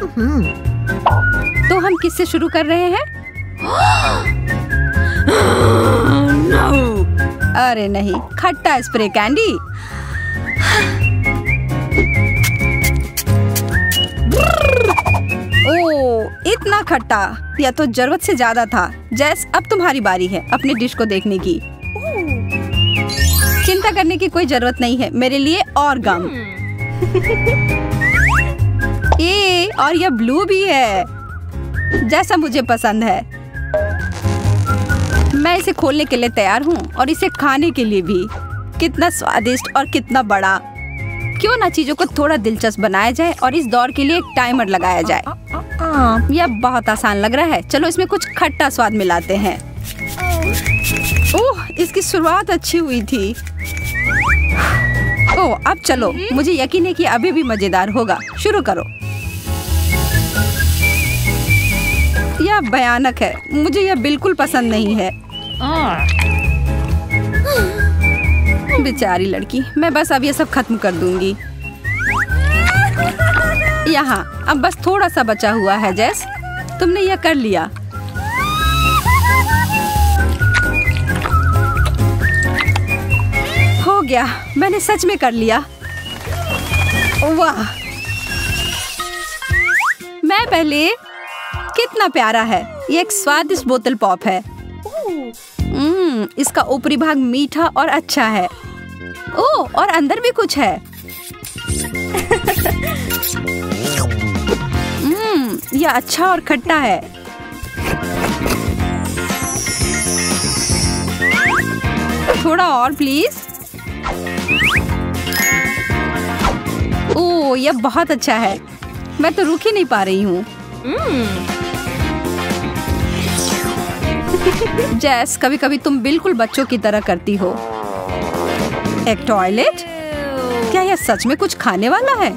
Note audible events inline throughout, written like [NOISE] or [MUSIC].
तो हम किससे शुरू कर रहे हैं? [GASPS] नो अरे नहीं खट्टा स्प्रे कैंडी। ओ इतना खट्टा या तो ज़रूरत से ज़्यादा था। जैस अब तुम्हारी बारी है अपने डिश को देखने की। चिंता करने की कोई ज़रूरत नहीं है मेरे लिए और गम। [LAUGHS] ए, और यह ब्लू भी है। जैसा मुझे पसंद है। मैं इसे खोलने के लिए तैयार हूँ, और इसे खाने के लिए भी। कितना स्वादिष्ट और कितना बड़ा। क्यों ना चीज़ों को थोड़ा दिलचस्प बनाया जाए, और इस दौर के लिए एक टाइमर लगाया जाए। यह बहुत आसान लग रहा है। चलो इसमें कुछ खट्टा स्वाद मिलाते हैं। ओह, इसकी शुरुआत अच्छी हुई थी। ओह, अब चलो। मुझे यकीन है कि अभी भी मज़ेदार होगा। शुरू करो। यह भयानक है। मुझे यह बिल्कुल पसंद नहीं है। बेचारी लड़की मैं बस अब ये सब खत्म कर दूँगी। यहाँ अब बस थोड़ा सा बचा हुआ है जैस। तुमने यह कर लिया। हो गया मैंने सच में कर लिया। वाह। मैं पहले कितना प्यारा है। ये एक स्वादिष्ट बोतल पॉप है। हम्म, इसका ऊपरी भाग मीठा और अच्छा है। ओ और अंदर भी कुछ है। हम्म, यह अच्छा और खट्टा है। थोड़ा और प्लीज़ ओ यह बहुत अच्छा है। मैं तो रुक ही नहीं पा रही हूँ। जैस कभी कभी तुम बिल्कुल बच्चों की तरह करती हो। एक टॉयलेट क्या यह सच में कुछ खाने वाला है?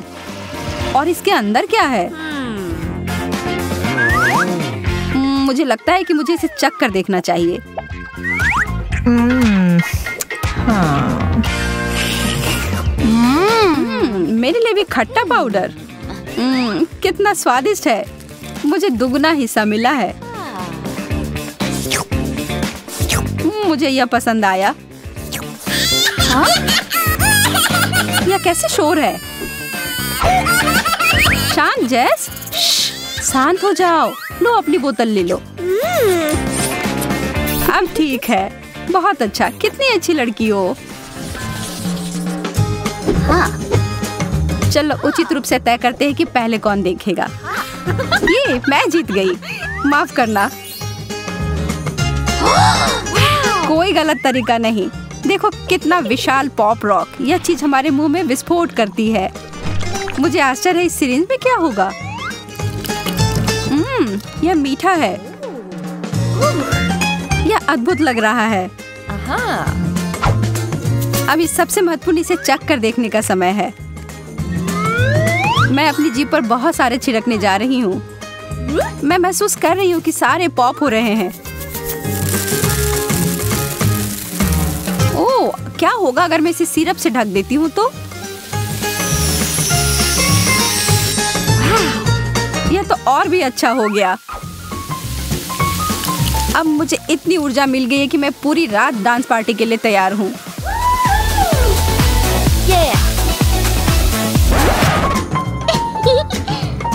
और इसके अंदर क्या है? हम्म, मुझे लगता है कि मुझे इसे चक कर देखना चाहिए। हम्म, मेरे लिए भी खट्टा पाउडर हम्म, कितना स्वादिष्ट है। मुझे दुगना हिस्सा मिला है। मुझे यह पसंद आया। हाँ? यह कैसे शोर है? शांत जैस? शांत हो जाओ। लो, अपनी बोतल ले लो। अब ठीक है। बहुत अच्छा। कितनी अच्छी लड़की हो। हाँ। चलो, उचित रूप से तय करते हैं कि पहले कौन देखेगा। ये, मैं जीत गई। माफ़ करना। कोई गलत तरीका नहीं। देखो कितना विशाल पॉप रॉक। यह चीज़ हमारे मुँह में विस्फोट करती है। मुझे आश्चर्य है इस सिरिंज में क्या होगा। हम्म यह मीठा है। यह अद्भुत लग रहा है। अभी सबसे महत्वपूर्ण इसे चक कर देखने का समय है। मैं अपनी जीप पर बहुत सारे छिड़कने जा रही हूँ। मैं महसूस कर रही हूँ कि सारे पॉप हो रहे हैं। क्या होगा अगर मैं इसे सिरप से ढक देती हूँ तो? यह तो और भी अच्छा हो गया। अब मुझे इतनी ऊर्जा मिल गई है कि मैं पूरी रात डांस पार्टी के लिए तैयार हूँ।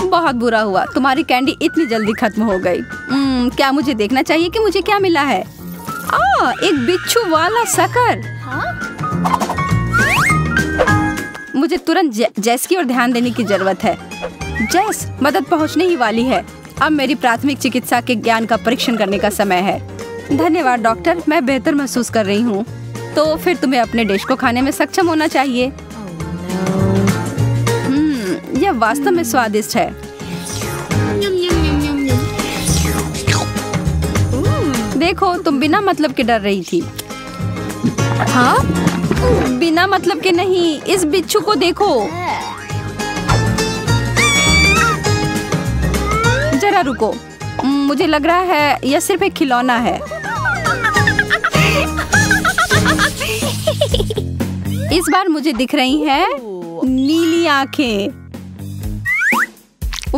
बहुत बुरा हुआ। तुम्हारी कैंडी इतनी जल्दी खत्म हो गई। हम्म, क्या मुझे देखना चाहिए कि मुझे क्या मिला है? आ, एक बिच्छू वाला सकर मुझे तुरंत जे, जैस की ओर ध्यान देने की ज़रूरत है। जैस मदद पहुँचने ही वाली है। अब मेरी प्राथमिक चिकित्सा के ज्ञान का परीक्षण करने का समय है। धन्यवाद डॉक्टर। मैं बेहतर महसूस कर रही हूँ। तो फिर तुम्हें अपने डिश को खाने में सक्षम होना चाहिए। हम्म, यह वास्तव में स्वादिष्ट है। देखो, तुम बिना मतलब के डर रही थी। हाँ? बिना मतलब के नहीं, इस बिच्छू को देखो। जरा रुको। मुझे लग रहा है, यह सिर्फ़ एक खिलौना है। इस बार मुझे दिख रही हैं नीली आँखें।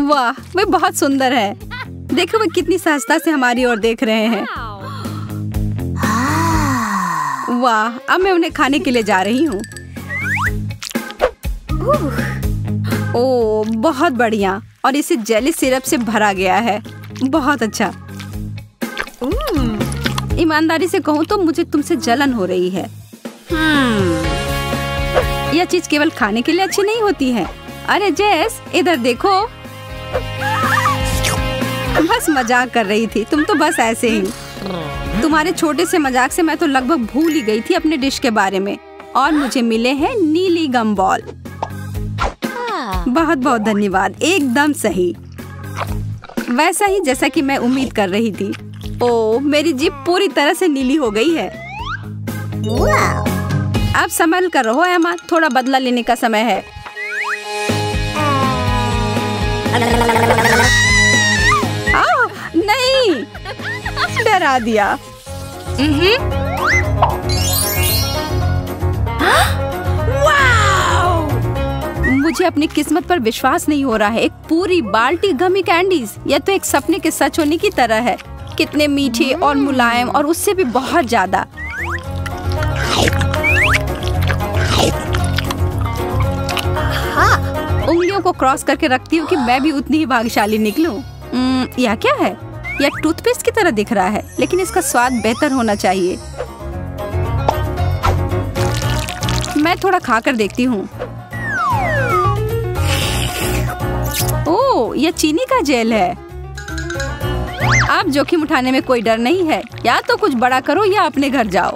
वाह, वे बहुत सुंदर है। देखो, वे कितनी सहजता से हमारी ओर देख रहे हैं। वाह अब मैं उन्हें खाने के लिए जा रही हूँ। ओ बहुत बढ़िया। और इसे जेली सिरप से भरा गया है। बहुत अच्छा। ईमानदारी से कहूँ तो मुझे तुमसे जलन हो रही है। यह चीज़ केवल खाने के लिए अच्छी नहीं होती है। अरे जैस इधर देखो। बस मज़ाक कर रही थी। तुम तो बस ऐसे ही। तुम्हारे छोटे से मज़ाक से मैं तो लगभग भूल ही गई थी अपने डिश के बारे में। और मुझे मिले हैं नीली गम बॉल बहुत बहुत धन्यवाद, एकदम सही। वैसा ही जैसा कि मैं उम्मीद कर रही थी। ओ मेरी जीप पूरी तरह से नीली हो गई है। अब संभल कर रहो, एमा, थोड़ा बदला लेने का समय है। डरा दिया। मुझे अपनी किस्मत पर विश्वास नहीं हो रहा है। एक पूरी बाल्टी गमी कैंडीज यह तो एक सपने के सच होने की तरह है। कितने मीठे और मुलायम, और उससे भी बहुत ज़्यादा। उंगलियों को क्रॉस करके रखती हूँ कि मैं भी उतनी ही भाग्यशाली निकलूं। यह क्या है? यह टूथपेस्ट की तरह दिख रहा है लेकिन इसका स्वाद बेहतर होना चाहिए। मैं थोड़ा खाकर देखती हूँ। ओह यह चीनी का जेल है। अब जोखिम उठाने में कोई डर नहीं है। या तो कुछ बड़ा करो या अपने घर जाओ।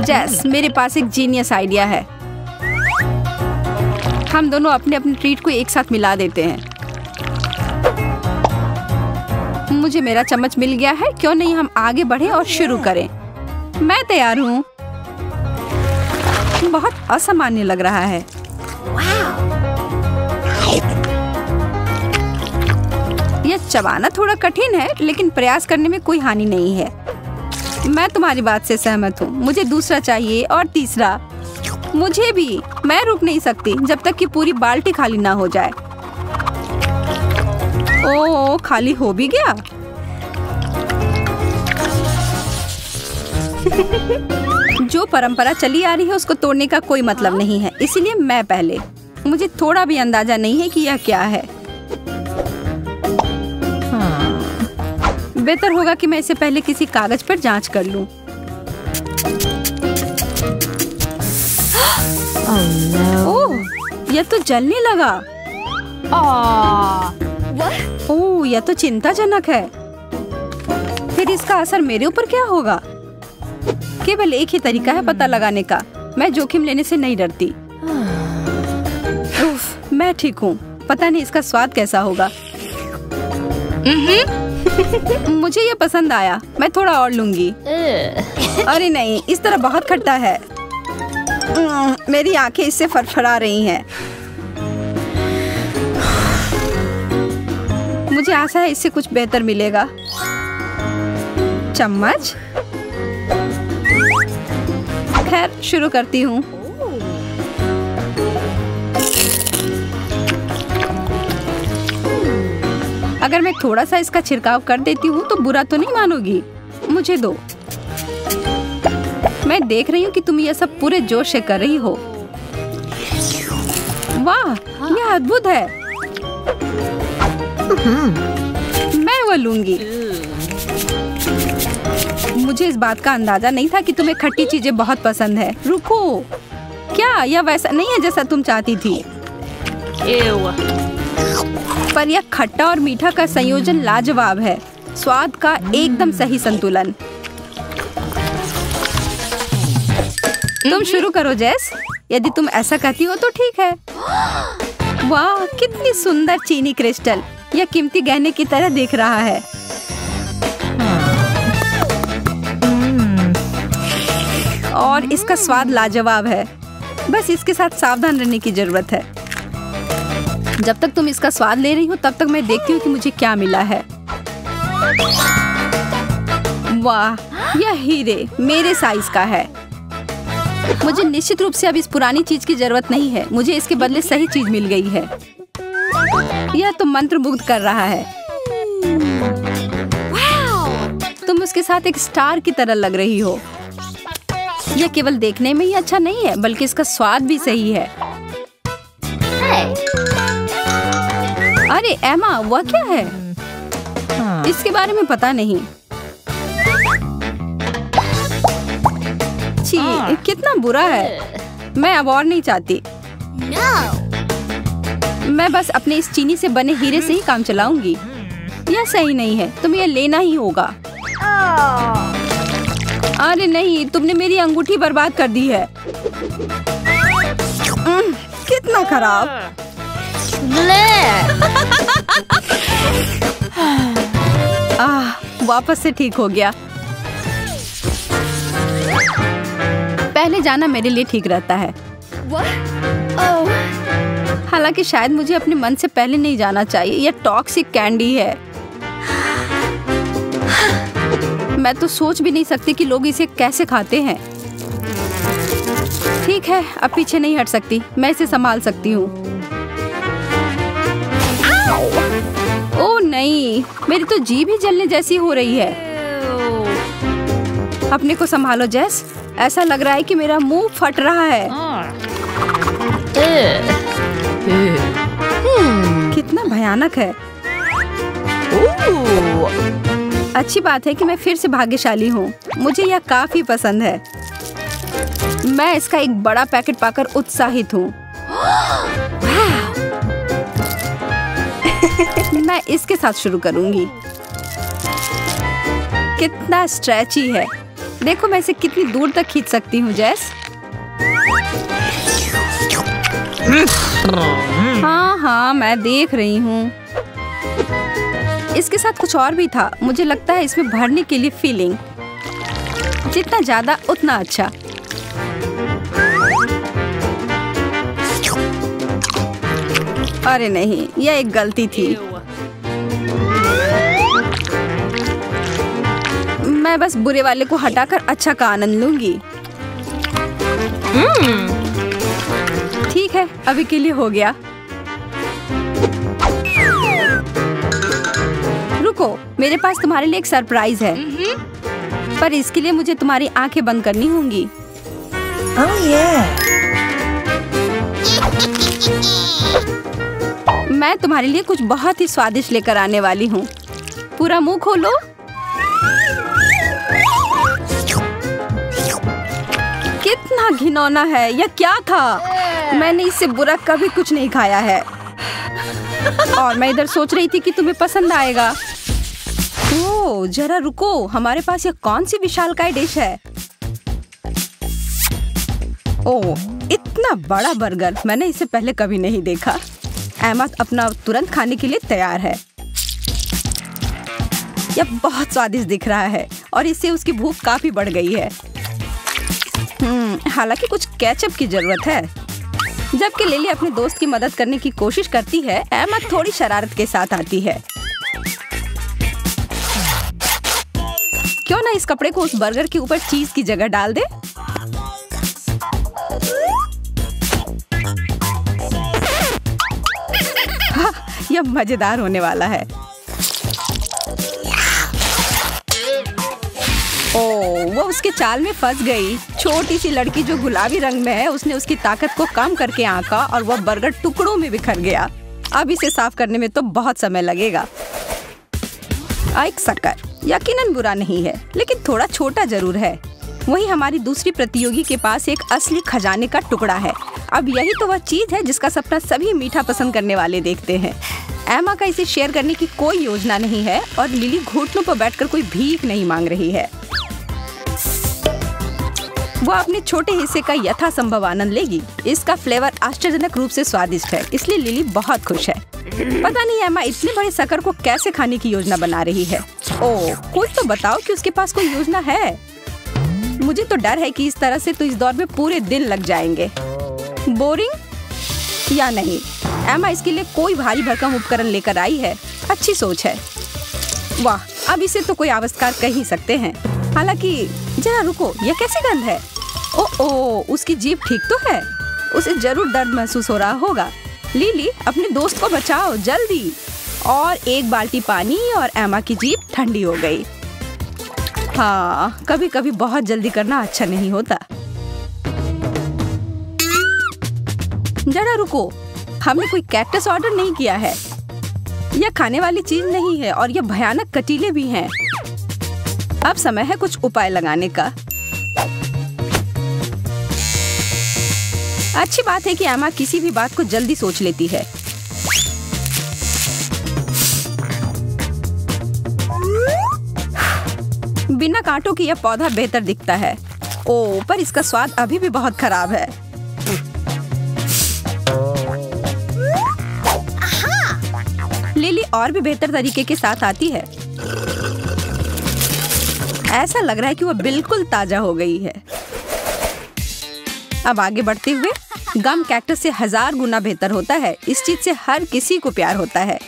जैस मेरे पास एक जीनियस आइडिया है। हम दोनों अपने अपने ट्रीट को एक साथ मिला देते हैं। मुझे मेरा चम्मच मिल गया है, क्यों नहीं हम आगे बढ़े और शुरू करें? मैं तैयार हूँ। बहुत असामान्य लग रहा है। यह चबाना थोड़ा कठिन है, लेकिन प्रयास करने में कोई हानि नहीं है। मैं तुम्हारी बात से सहमत हूँ। मुझे दूसरा चाहिए और तीसरा। मुझे भी। मैं रुक नहीं सकती जब तक कि पूरी बाल्टी खाली ना हो जाए। ओ खाली हो भी गया? [LAUGHS] जो परंपरा चली आ रही है उसको तोड़ने का कोई मतलब नहीं है। इसीलिए मैं पहले। मुझे थोड़ा भी अंदाज़ा नहीं है कि यह क्या है। बेहतर होगा कि मैं इसे पहले किसी कागज़ पर जाँच कर लूँ। ओह, यह तो जलने लगा। ओह, यह तो चिंताजनक है। फिर इसका असर मेरे ऊपर क्या होगा? केवल एक ही तरीका है पता लगाने का। मैं जोखिम लेने से नहीं डरती। उफ, मैं ठीक हूँ। पता नहीं इसका स्वाद कैसा होगा। मुझे ये पसंद आया। मैं थोड़ा और लूँगी। [LAUGHS] अरे नहीं इस तरह बहुत खट्टा है। मेरी आँखें इससे फरफरा रही हैं। मुझे आशा है इससे कुछ बेहतर मिलेगा। चम्मच। खैर, शुरू करती हूँ। अगर मैं थोड़ा सा इसका छिड़काव कर देती हूँ तो बुरा तो नहीं मानोगी। मुझे दो। मैं देख रही हूँ कि तुम यह सब पूरे जोश से कर रही हो। वाह यह अद्भुत है। मैं वो लूँगी। मुझे इस बात का अंदाज़ा नहीं था कि तुम्हें खट्टी चीज़ें बहुत पसंद है। रुको। क्या यह वैसा नहीं है जैसा तुम चाहती थी? पर यह खट्टा और मीठा का संयोजन लाजवाब है। स्वाद का एकदम सही संतुलन। तुम शुरू करो जैस। यदि तुम ऐसा कहती हो तो ठीक है। वाह कितनी सुंदर चीनी क्रिस्टल। यह कीमती गहने की तरह दिख रहा है। और इसका स्वाद लाजवाब है। बस इसके साथ सावधान रहने की ज़रूरत है। जब तक तुम इसका स्वाद ले रही हो तब तक मैं देखती हूँ कि मुझे क्या मिला है। वाह यह हीरे मेरे साइज़ का है। मुझे निश्चित रूप से अब इस पुरानी चीज़ की ज़रूरत नहीं है। मुझे इसके बदले सही चीज़ मिल गई है। यह तो मंत्र मुग्ध कर रहा है। तुम उसके साथ एक स्टार की तरह लग रही हो। यह केवल देखने में ही अच्छा नहीं है बल्कि इसका स्वाद भी सही है। अरे एमा वह क्या है। इसके बारे में पता नहीं। छी कितना बुरा है। मैं अब और नहीं चाहती। मैं बस अपने इस चीनी से बने हीरे से ही काम चलाऊँगी। यह सही नहीं है तुम्हें यह लेना ही होगा। अरे नहीं तुमने मेरी अंगूठी बर्बाद कर दी है। कितना खराब। [LAUGHS] आह वापस से ठीक हो गया। पहले जाना मेरे लिए ठीक रहता है। हालाँकि शायद मुझे अपने मन से पहले नहीं जाना चाहिए यह टॉक्सिक कैंडी है। मैं तो सोच भी नहीं सकती कि लोग इसे कैसे खाते हैं। ठीक है अब पीछे नहीं हट सकती मैं इसे संभाल सकती हूँ। ओ नहीं मेरी तो जीभ ही जलने जैसी हो रही है। अपने को संभालो जैस। ऐसा लग रहा है कि मेरा मुँह फट रहा है। कितना भयानक है। अच्छी बात है कि मैं फिर से भाग्यशाली हूँ। मुझे यह काफ़ी पसंद है। मैं इसका एक बड़ा पैकेट पाकर उत्साहित हूँ। मैं इसके साथ शुरू करूँगी। कितना स्ट्रेची है। देखो मैं इसे कितनी दूर तक खींच सकती हूँ, जैस। हाँ हाँ मैं देख रही हूँ। इसके साथ कुछ और भी था। मुझे लगता है इसमें भरने के लिए फीलिंग जितना ज़्यादा, उतना अच्छा। अरे नहीं, यह एक गलती थी। मैं बस बुरे वाले को हटाकर अच्छा का आनंद लूँगी। ठीक है अभी के लिए हो गया। रुको मेरे पास तुम्हारे लिए एक सरप्राइज़ है। पर इसके लिए मुझे तुम्हारी आँखें बंद करनी होंगी। Oh yeah. मैं तुम्हारे लिए कुछ बहुत ही स्वादिष्ट लेकर आने वाली हूँ। पूरा मुँह खोलो। कितना घिनौना है यह क्या था? मैंने इससे बुरा कभी कुछ नहीं खाया है। और मैं इधर सोच रही थी कि तुम्हें पसंद आएगा। ओ जरा रुको हमारे पास यह कौन सी विशालकाय डिश है? ओ इतना बड़ा बर्गर मैंने इसे पहले कभी नहीं देखा। एमत अपना तुरंत खाने के लिए तैयार है। यह बहुत स्वादिष्ट दिख रहा है और इससे उसकी भूख काफ़ी बढ़ गई है। हालाँकि कुछ कैचअप की ज़रूरत है। जबकि लिली अपने दोस्त की मदद करने की कोशिश करती है एमत थोड़ी शरारत के साथ आती है। क्यों ना इस कपड़े को उस बर्गर के ऊपर चीज़ की जगह डाल दे? हाँ, यह मज़ेदार होने वाला है। ओ, वो उसके चाल में फंस गई। छोटी सी लड़की जो गुलाबी रंग में है, उसने उसकी ताकत को कम करके आंका और वह बर्गर टुकड़ों में बिखर गया। अब इसे साफ़ करने में तो बहुत समय लगेगा। एक शक्कर, यकीनन बुरा नहीं है, लेकिन थोड़ा छोटा ज़रूर है। वही हमारी दूसरी प्रतियोगी के पास एक असली खजाने का टुकड़ा है। अब यही तो वह चीज़ है जिसका सपना सभी मीठा पसंद करने वाले देखते हैं। एमा का इसे शेयर करने की कोई योजना नहीं है और लिली घुटनों पर बैठकर कोई भीख नहीं मांग रही है। वो अपने छोटे हिस्से का यथासंभव आनंद लेगी। इसका फ्लेवर आश्चर्यजनक रूप से स्वादिष्ट है। इसलिए लिली बहुत खुश है। पता नहीं एमा इतने बड़े शक्कर को कैसे खाने की योजना बना रही है? ओ कुछ तो बताओ कि उसके पास कोई योजना है। मुझे तो डर है कि इस तरह से तो इस दौर में पूरे दिन लग जाएँगे। बोरिंग? या नहीं? एमा इसके लिए कोई भारी भरकम उपकरण लेकर आई है। अच्छी सोच है। वाह, अब इसे तो कोई आविष्कार कह ही सकते हैं। हालाँकि, जरा रुको, यह कैसी गंध है? ओ ओ उसकी जीप ठीक तो है? उसे ज़रूर दर्द महसूस हो रहा होगा। लिली, अपने दोस्त को बचाओ, जल्दी। और एक बाल्टी पानी और एमा की जीप ठंडी हो गई। हाँ कभी कभी बहुत जल्दी करना अच्छा नहीं होता। जरा रुको, हमने कोई कैक्टस ऑर्डर नहीं किया है। यह खाने वाली चीज़ नहीं है और यह भयानक कटीले भी हैं। अब समय है कुछ उपाय लगाने का। अच्छी बात है कि एमा किसी भी बात को जल्दी सोच लेती है। बिना कांटों की यह पौधा बेहतर दिखता है। ओ, पर इसका स्वाद अभी भी बहुत खराब है। लिली और भी बेहतर तरीके के साथ आती है। ऐसा लग रहा है कि वो बिल्कुल ताज़ा हो गई है। अब आगे बढ़ते हुए, गम कैक्टस से हज़ार गुना बेहतर होता है, इस चीज़ से हर किसी को प्यार होता है।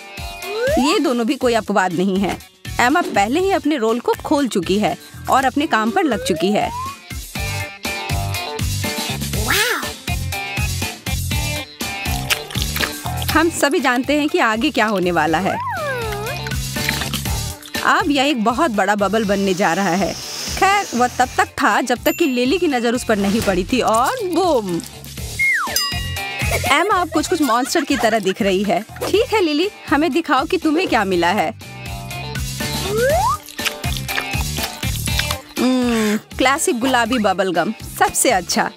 ये दोनों भी कोई अपवाद नहीं है। एमा पहले ही अपने रोल को खोल चुकी है और अपने काम पर लग चुकी है। हम सभी जानते हैं कि आगे क्या होने वाला है। अब यह एक बहुत बड़ा बबल बनने जा रहा है। वह तब तक था जब तक कि लिली की नज़र उस पर नहीं पड़ी थी और बूम। एमा अब कुछ कुछ मॉन्स्टर की तरह दिख रही है। ठीक है लिली हमें दिखाओ कि तुम्हें क्या मिला है। हम्म, क्लासिक गुलाबी बबल गम सबसे अच्छा।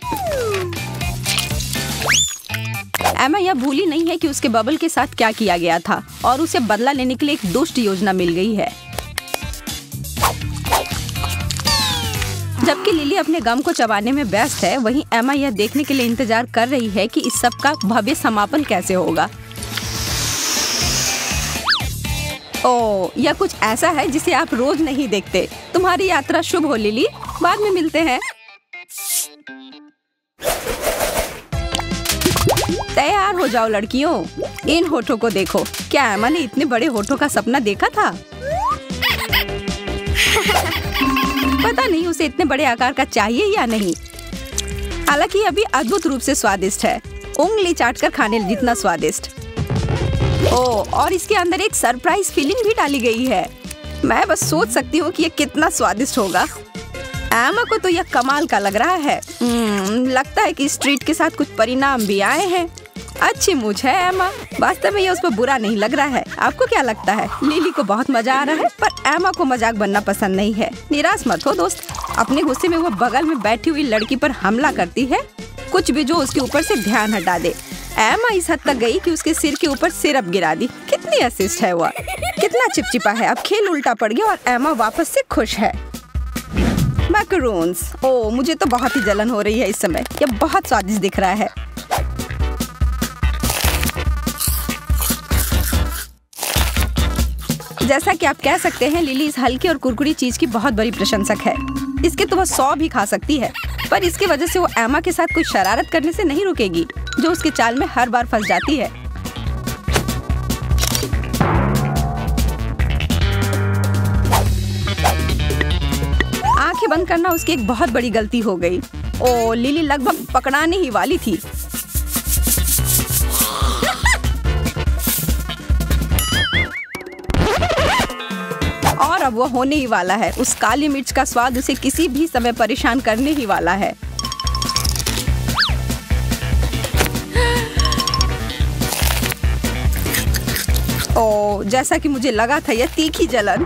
एमा यह भूली नहीं है कि उसके बबल के साथ क्या किया गया था और उसे बदला लेने के लिए एक दुष्ट योजना मिल गई है। जबकि लिली अपने गम को चबाने में व्यस्त है, वहीं एमा यह देखने के लिए इंतज़ार कर रही है कि इस सब का भव्य समापन कैसे होगा। ओ, यह कुछ ऐसा है जिसे आप रोज नहीं देखते। तुम्हारी यात्रा शुभ हो, लिली। बाद में मिलते हैं। तैयार हो जाओ, लड़कियों। इन होठों को देखो। क्या एमा ने इतने बड़े होठों का सपना देखा था? पता नहीं उसे इतने बड़े आकार का चाहिए या नहीं। हालाँकि अभी अद्भुत रूप से स्वादिष्ट है। उंगली चाटकर खाने जितना स्वादिष्ट। ओ और इसके अंदर एक सरप्राइज़ फीलिंग भी डाली गई है। मैं बस सोच सकती हूँ कि ये कितना स्वादिष्ट होगा। एमा को तो यह कमाल का लग रहा है। हम्म, लगता है कि स्ट्रीट के साथ कुछ परिणाम भी आए हैं। अच्छी मुझ है, एमा। वास्तव में ये उस पर बुरा नहीं लग रहा है। आपको क्या लगता है? लिली को बहुत मज़ा आ रहा है, पर एमा को मज़ाक बनना पसंद नहीं है। निराश मत हो, दोस्त। अपने गुस्से में वो बगल में बैठी हुई लड़की पर हमला करती है। कुछ भी जो उसके ऊपर से ध्यान हटा दे। एमा इस हद तक गई कि उसके सिर के ऊपर सिरप गिरा दी। कितनी असिस्ट है वह। कितना चिपचिपा है। अब खेल उल्टा पड़ गया और एमा वापस से खुश है। मैकरून्स। ओ मुझे तो बहुत ही जलन हो रही है इस समय। यह बहुत स्वादिष्ट दिख रहा है। जैसा कि आप कह सकते हैं, लिली इस हल्की और कुरकुरी चीज़ की बहुत बड़ी प्रशंसक है। इसके तो वह सौ भी खा सकती है, पर इसकी वजह से वो एमा के साथ कोई शरारत करने से नहीं रुकेगी, जो उसके चाल में हर बार फंस जाती है। आँखें बंद करना उसकी एक बहुत बड़ी गलती हो गई। ओ, लिली लगभग पकड़ाने ही वाली थी। और अब वो होने ही वाला है। उस काली मिर्च का स्वाद उसे किसी भी समय परेशान करने ही वाला है। ओ, जैसा कि मुझे लगा था, यह तीखी जलन।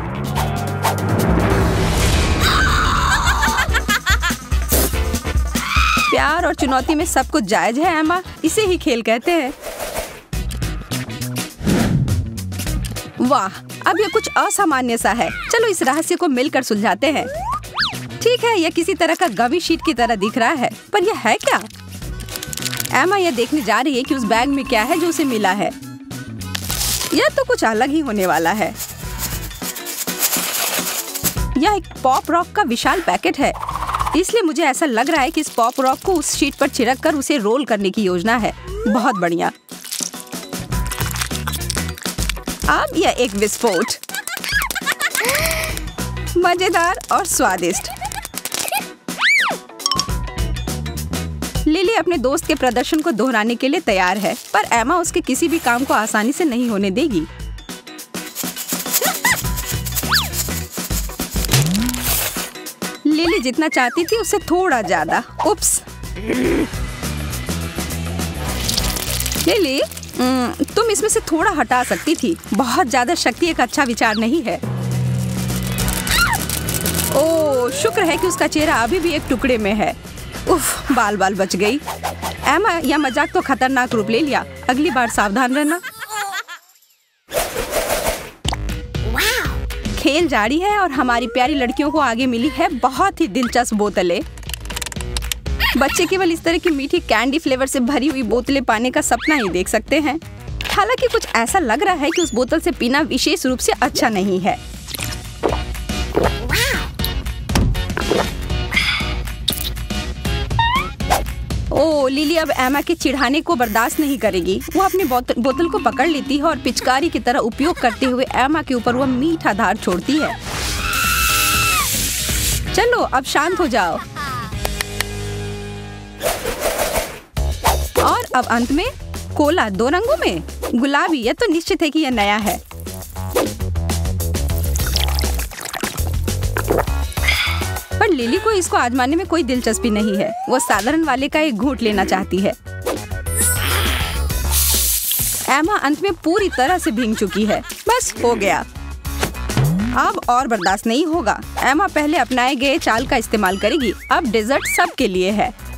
प्यार और चुनौती में सब कुछ जायज़ है एमा इसे ही खेल कहते हैं। वाह अब यह कुछ असामान्य सा है। चलो इस रहस्य को मिलकर सुलझाते हैं। ठीक है यह किसी तरह का गवी शीट की तरह दिख रहा है, पर यह है क्या? एमा यह देखने जा रही है कि उस बैग में क्या है जो उसे मिला है। यह तो कुछ अलग ही होने वाला है। यह एक पॉप रॉक का विशाल पैकेट है। इसलिए मुझे ऐसा लग रहा है कि इस पॉप रॉक को उस शीट पर छिड़क कर उसे रोल करने की योजना है। बहुत बढ़िया। अब यह एक विस्फोट। मज़ेदार और स्वादिष्ट। लिली अपने दोस्त के प्रदर्शन को दोहराने के लिए तैयार है, पर एमा उसके किसी भी काम को आसानी से नहीं होने देगी। लिली जितना चाहती थी उससे थोड़ा ज़्यादा। उप्स। लिली तुम इसमें से थोड़ा हटा सकती थी। बहुत ज़्यादा शक्ति एक अच्छा विचार नहीं है। ओ शुक्र है कि उसका चेहरा अभी भी एक टुकड़े में है। उफ बाल बाल बच गई। एमा यह मज़ाक तो खतरनाक रूप ले लिया। अगली बार सावधान रहना। खेल जारी है और हमारी प्यारी लड़कियों को आगे मिली है बहुत ही दिलचस्प बोतलें। बच्चे केवल इस तरह की मीठी कैंडी फ्लेवर से भरी हुई बोतलें पाने का सपना ही देख सकते हैं। हालाँकि कुछ ऐसा लग रहा है कि उस बोतल से पीना विशेष रूप से अच्छा नहीं है। ओ लिली अब एमा के चिढ़ाने को बर्दाश्त नहीं करेगी। वो अपनी बोतल, को पकड़ लेती है और पिचकारी की तरह उपयोग करते हुए एमा के ऊपर वह मीठा धार छोड़ती है। चलो अब शांत हो जाओ। अब अंत में कोला दो रंगों में। गुलाबी, यह तो निश्चित है कि यह नया है। पर लिली को इसको आजमाने में कोई दिलचस्पी नहीं है। वो साधारण वाले का एक घूंट लेना चाहती है। एमा अंत में पूरी तरह से भींग चुकी है। बस, हो गया। अब और बर्दाश्त नहीं होगा। एमा पहले अपनाए गए चाल का इस्तेमाल करेगी। अब डेजर्ट सबके लिए है।